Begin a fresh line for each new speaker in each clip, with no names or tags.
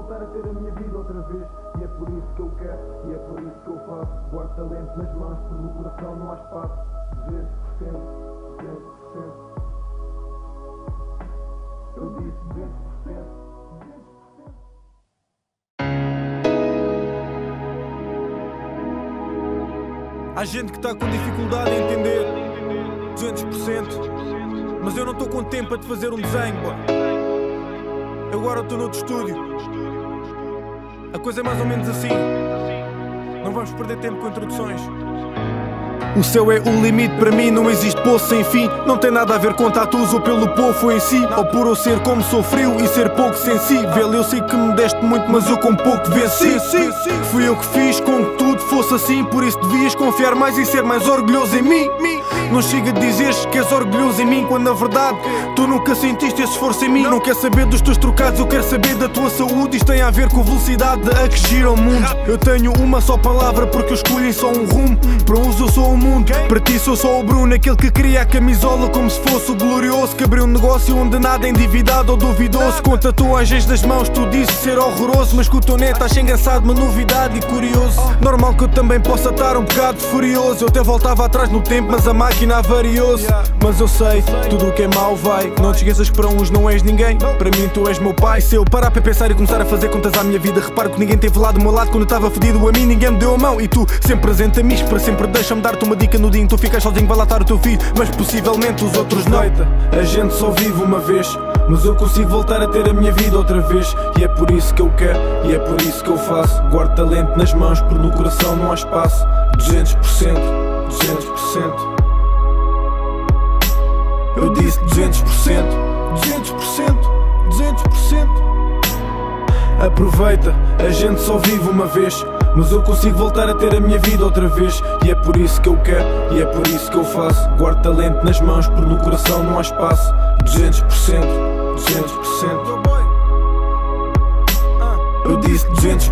voltar a ter a minha vida outra vez. E é por isso que eu quero, e é por isso que eu
faço. Guardo talento
nas mãos, porque no coração não há espaço. Vezes, sempre, sempre, sempre
Eu disse, vezes, sempre
Há gente que está com dificuldade em entender. 200% Mas eu não estou com tempo a te fazer um desenho, pá. Agora estou noutro estúdio. A coisa é mais ou menos assim. Não vamos perder tempo com introduções. O céu é o limite para mim, não existe poço sem fim. Não tem nada a ver com tatus ou pelo povo em si. Ou por eu ser como sou frio e ser pouco sensível. Eu sei que me deste muito, mas eu com pouco venci. Fui eu que fiz com que tudo fosse assim. Por isso devias confiar mais e ser mais orgulhoso em mim. Não chega a dizeres que és orgulhoso em mim, quando na verdade tu nunca sentiste esse esforço em mim. Não quer saber dos teus trocados, eu quero saber da tua saúde. Isto tem a ver com a velocidade a que gira o mundo. Eu tenho uma só palavra porque eu escolhi só um rumo. Para uns eu sou o mundo, para ti sou só o Bruno, aquele que cria a camisola como se fosse o glorioso. Que abriu um negócio onde nada é endividado ou duvidoso. Com tatuagens nas mãos, tu disse ser horroroso. Mas com o teu neto acha engraçado, uma novidade e curioso. Normal que eu também possa estar um bocado furioso. Eu até voltava atrás no tempo, mas a máquina avariou-se. Mas eu sei, tudo o que é mau vai. Não te esqueças que para uns não és ninguém. Para mim, tu és meu pai. Se eu parar para pensar e começar a fazer contas à minha vida, reparo que ninguém teve lá do meu lado quando eu estava fedido. A mim ninguém me deu a mão. E tu, sempre presente a mim, para sempre deixa-me dar-te uma dica no dia em que tu ficas sozinho, vai latar o teu filho. Mas possivelmente os outros não. A gente só vive uma vez. Mas eu consigo voltar a ter a minha vida outra vez. E é por isso que eu quero, e é por isso que eu faço. Guardo talento nas mãos, porque no coração não há espaço. 200%, 200%. Eu disse 200%, 200%, 200%. Aproveita, a gente só vive uma vez. Mas eu consigo voltar a ter a minha vida outra vez. E é por isso que eu quero, e é por isso que eu faço. Guardo talento nas mãos, porque no coração não há espaço. 200%, 200%. Eu disse 200%,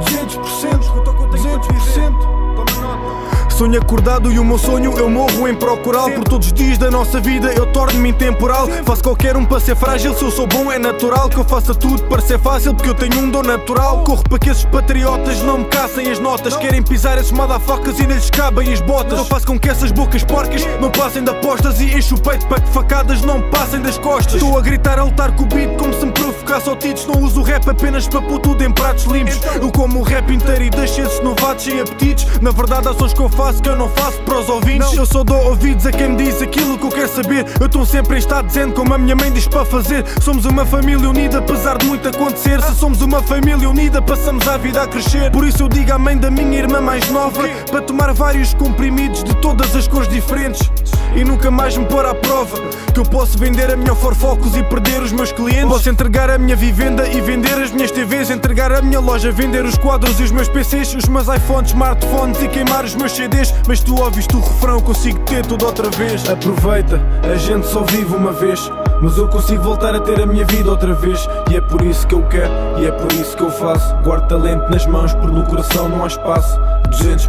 200%, 200%. Sonho acordado e o meu sonho eu morro em procurá-lo Por todos os dias da nossa vida eu torno-me intemporal. Faço qualquer um para ser frágil, se eu sou bom é natural. Que eu faça tudo para ser fácil porque eu tenho um dom natural. Corro para que esses patriotas não me caçem as notas. Querem pisar esses madafacas e nem lhes cabem as botas. Eu faço com que essas bocas porcas não passem de apostas. E encho o peito para que facadas não passem das costas. Estou a gritar a lutar com o beat como se me provocasse ao títulos Não uso rap apenas para pôr tudo em pratos limpos. Eu como o rap inteiro e deixo esses novatos sem apetites. Na verdade há sons que eu faço que eu não faço para os ouvintes. Eu só dou ouvidos a quem me diz aquilo que eu quero saber. Eu estou sempre em estado dizendo como a minha mãe diz para fazer. Somos uma família unida apesar de muito acontecer. Se somos uma família unida passamos a vida a crescer. Por isso eu digo à mãe da minha irmã mais nova Para tomar vários comprimidos de todas as cores diferentes e nunca mais me pôr à prova Que eu posso vender a minha forfocos e perder os meus clientes. Posso entregar a minha vivenda e vender as minhas TVs Entregar a minha loja, vender os quadros e os meus PCs Os meus iPhones, smartphones e queimar os meus CDs Mas tu ouviste o refrão, consigo ter tudo outra vez. Aproveita, a gente só vive uma vez. Mas eu consigo voltar a ter a minha vida outra vez. E é por isso que eu quero, e é por isso que eu faço. Guardo talento nas mãos, porque no coração não há espaço. 200%,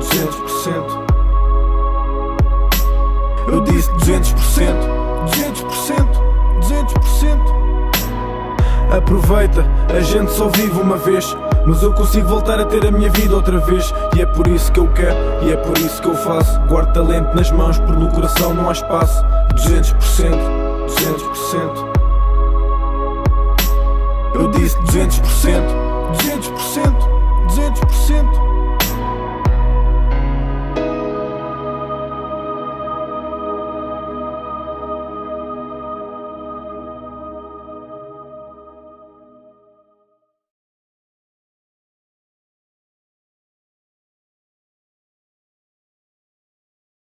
200% eu disse 200%, 200%, 200%. Aproveita, a gente só vive uma vez. Mas eu consigo voltar a ter a minha vida outra vez. E é por isso que eu quero, e é por isso que eu faço. Guardo talento nas mãos, porque no coração não há espaço. 200%, 200%. Eu disse 200%, 200%, 200%.